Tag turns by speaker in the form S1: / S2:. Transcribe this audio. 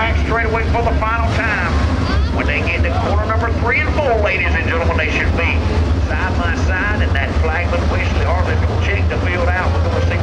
S1: back straightaway for the final time. When they get to corner number three and four, ladies and gentlemen, they should be side by side, and that flagman Wesley Harlan will check the field out. We're going to see